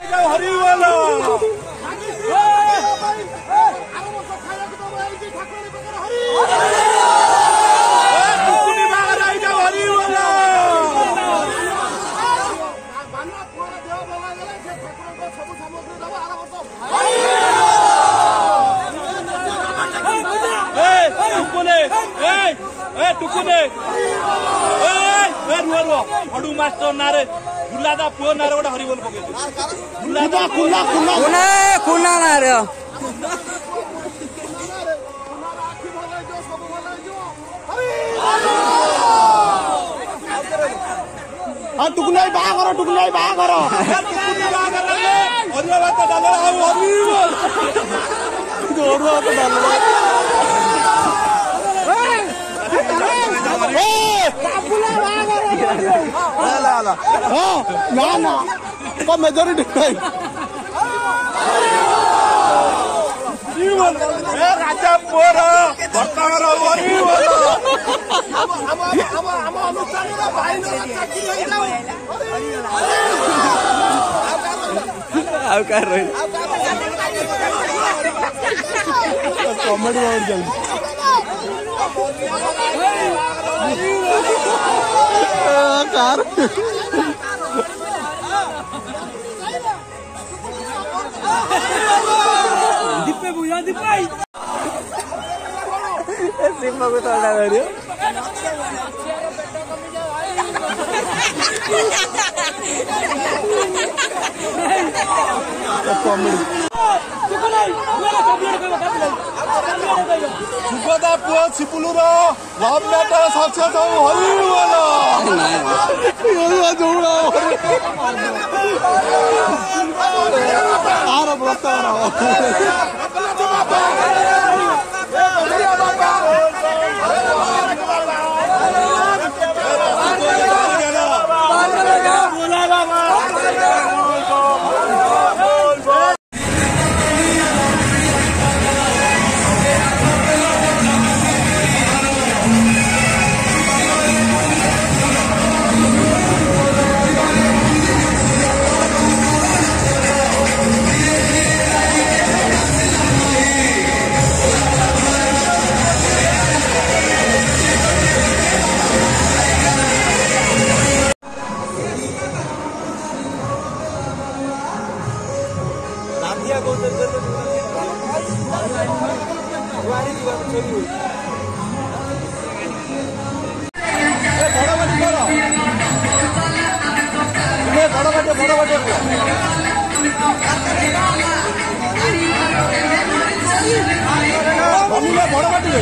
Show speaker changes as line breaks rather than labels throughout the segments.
টুকুনে রুয়া রুয়া হডু master না রে ଖୁଲା ତା ପୁଅ ନାଁରେ ଗୋଟେ ହରିବୋଲ ପକେଇ
ଖୁଲା ନାଁରେ
ହଁ ଟୁକୁନାଇ ବାହାଘର ଟୁକୁନାଇ ବାହାଘର
ବାହାଘର
لا
لا لا اه نعم طب ما دوري الدفاعي ايوه
يا عتاب ورا بطارة ورا ايوه اما اما
اما اما تغيرها بعينه
او كاري
कॉमेडी और जल्दी কার দিপে বুঝা
দিপাই সিম্বা কো তোড়া ধরিও
কমেডি
죽어다 부어 지불로라 람나타
사차다
허리와라
여기가 좋으라 알아보렸다 알아 বড় বাটে বড় বাটে বড় বাটে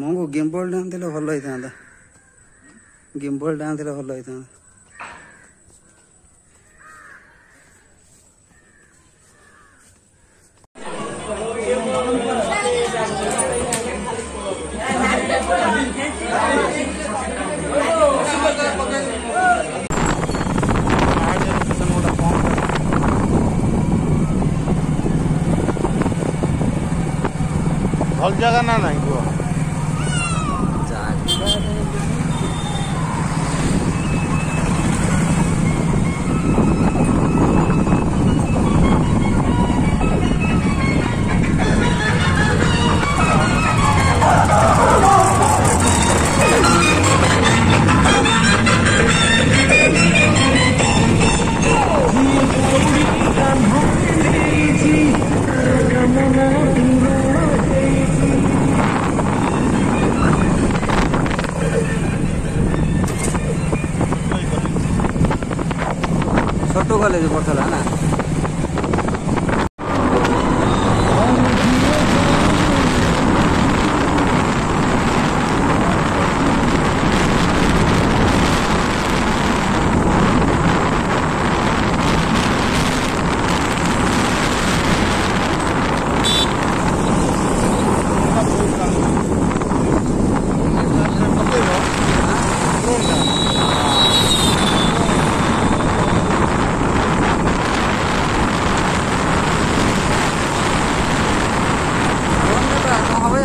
ମୁଁ ଗେମ୍ ବଲ୍ଟା ଆଣିଥିଲେ ଭଲ ହେଇଥାନ୍ତା ଗେମ୍ ବଲ୍ଟା ଆଣିଥିଲେ ଭଲ ହେଇଥାନ୍ତା
ଭଲ ଜାଗା ନା ନାହିଁ କୁହ
Portugal es de porcelana.